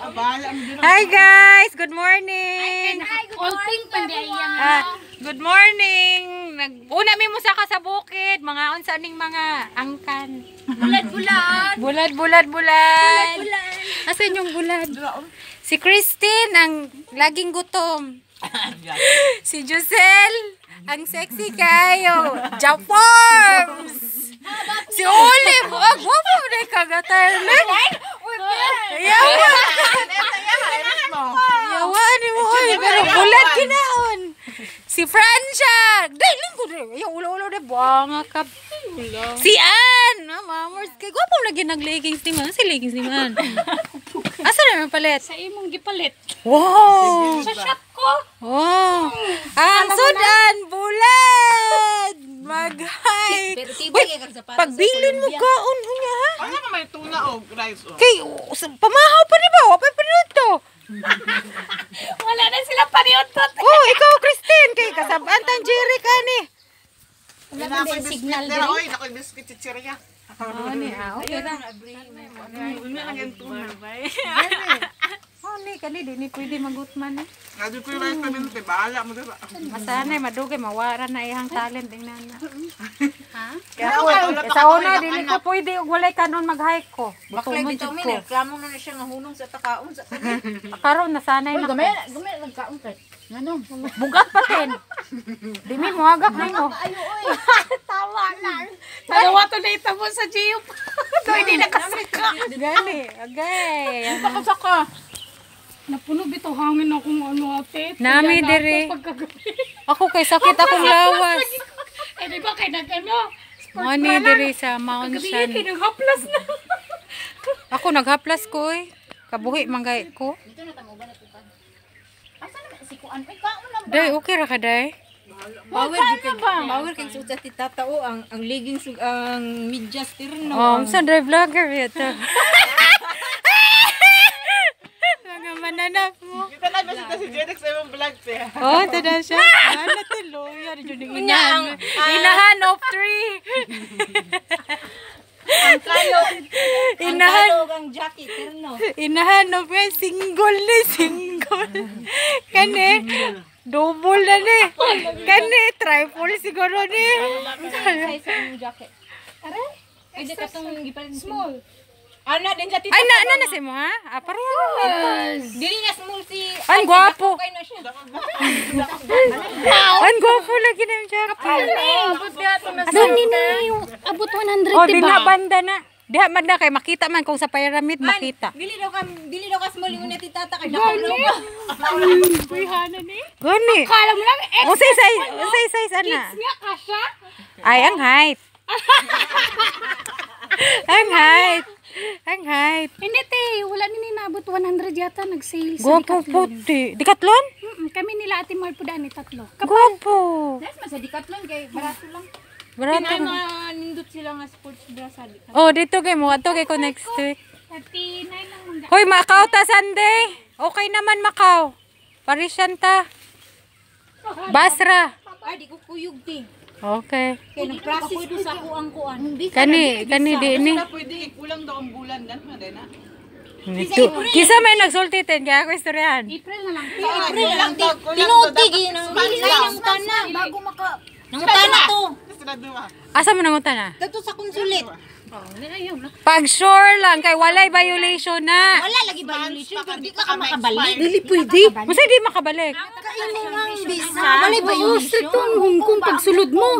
Hi guys, good morning. Ulting pandayang Ah, good morning. Nag una mi mo sa ka sa bukid, mga unsa ning mga angkan. Bulad-bulad. Bulad, bulad. Asan yung bulad? Si Christine ang laging gutom. si Giselle ang sexy kayo. Jaforms. Si Olive, ah, gwapo na kagatarlit. Yawa. Yawa ni mo, oy, pero bulad kinaon. Si Francia. Dahil lang ko rin. Yung ulo-ulo na buwanga ka. Si Ann. Ah, mamors. Kay gwapo lagi nag-leggings ni man. Si leggings ni man. Asa na naman palit? Sa imong gipalit. Wow. Sa shop ko. Oh. Ang sudan, bulad. Mag-hike. Uy, pagbilin mo kaon unya ha? Ano naman may tuna o rice o? Kay, pamahaw pa ni ba? Wapay pa rin to. Wala na sila paniutot. Oh, ikaw, Christine. Kay kasabaan tang Jerry ka ni. Wala na biscuit signal pero diri. oy, nako'y biscuit chichirya. Oh, ni. Ah, okay ra. Ano lang yung tuna? Oh, ni. Kani, di ni pwede magutman eh. Nga ko yung rice pa minute, bahala mo diba? Masanay, madugay, mawara na ihang talent. Tingnan na. Ha? Kaya ako, sa una, dili ko pwede ug walay kanon mag-hike ko. Baklay bitaw mi reklamo na siya nga hunong sa takaon sa. Karon nasanay na. Gamay gamay nagkaon kay. Ngano? Bugat pa tin. Di mi muagak na mo. Tawa na. Dalawa to na ito mo sa jeep. Ito hindi nakasaka. Gani, agay. Pakasaka. Napuno bito hangin akong ano ate. Nami diri. ako kay sakit akong lawas. Eh di ba kay nagano? Mo ni diri sa Mount Gabi Shan. yun, haplas na. Ako naghaplas ko eh. Kabuhi manggay ko. Dito na tamo ba na tukan? Asa na si kuan? Ay kaon na. Day, okay ra ka day? Bawal di kay bawal kay suta ti tatao ang ang leggings ug ang medyas tirno. Oh, unsa day vlogger ito? Mga mananap mo. Kita na bisita si Jedex sa imong vlog siya. Oh, tada siya. Ano to, lawyer. Yun yung inahan. Inahan of three. Ang kalo. Ang Inahan. ang jacket tirno. Inahan of single ni, single. Kani, double na ni. Kani, triple siguro ni. Size ang jacket. Are? Ay di katong gipalit small. Ana din sa tita. Ay, na, na, na si mo ha? Ah, pareho na. Dili small si Ang gwapo. Na. Ang gwapo lagi na yung jacket. Na yung abot 100 Oh, diba? binabanda na. Diha man na kay makita man kung sa pyramid makita. Dili daw ka dili daw ka small yung natitata kay dako daw ka. Uy, hana ni. Gani. Kala mo lang, eh, Usay size, usay size ana. nga kasha. Ay, ang height. ang height. Ang height. Hindi te, wala ni nabot 100 yata nag-sale sa Decathlon. puti. Dikatlon? Mm, Kami nila ate Mar po ni tatlo. Gwapo. Yes, mas decathlon kay barato lang. Barato. Kinano nindot sila nga sports bra sa. Oh, dito kay mo. Ato kay ko next week. 39 lang mong Hoy, Macau ta Sunday. Okay naman Macau. Parisyan ta. Basra. Ay di ko kuyog ti. Okay. Kay nag-process ko sa kuang kuan. Kani, kani di ni. Wala pwede, kulang daw ang bulan. Mo, na. Nito. Kisa may nagsultitin kaya ako istoryahan. April na lang. April lang ti. Kulang daw, Tinuti dapat gi nang Spanish bilay lang. ng tana bago maka Nang tana to. Gusto na duwa. Asa mo nangutan na? Dito sa konsulit. Pag sure lang kay walay violation na. Wala lagi violation pero di ka ka makabalik. Dili pwede. Masa di makabalik. Kainin ang visa. Wala violation. Strict ang Hong Kong pagsulod mo.